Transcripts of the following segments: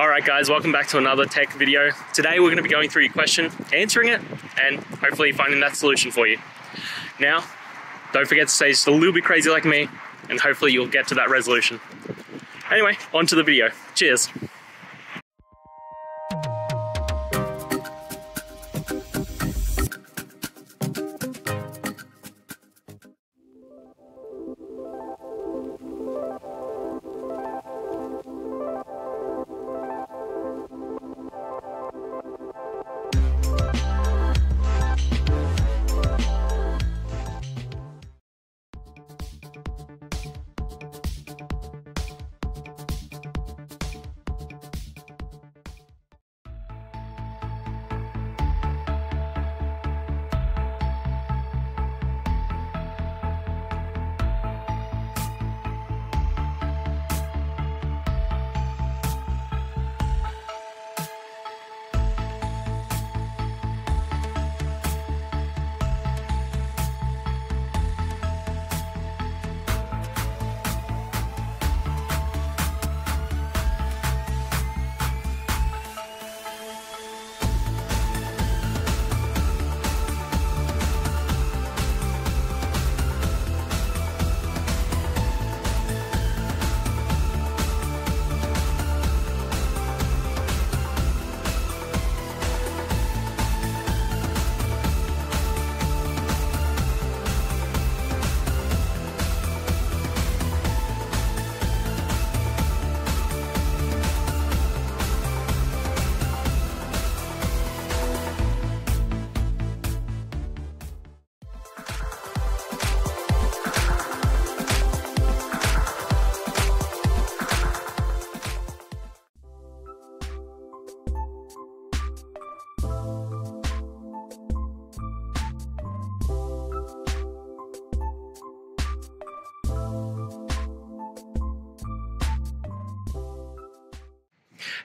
Alright guys, welcome back to another tech video. Today we're going to be going through your question, answering it, and hopefully finding that solution for you. Now, don't forget to stay just a little bit crazy like me, and hopefully you'll get to that resolution. Anyway, on to the video. Cheers.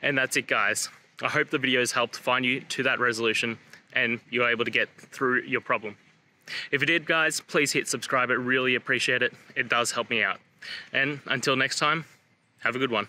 And that's it guys. I hope the video has helped find you to that resolution and you're able to get through your problem. If it did guys, please hit subscribe. I really appreciate it. It does help me out. And until next time, have a good one.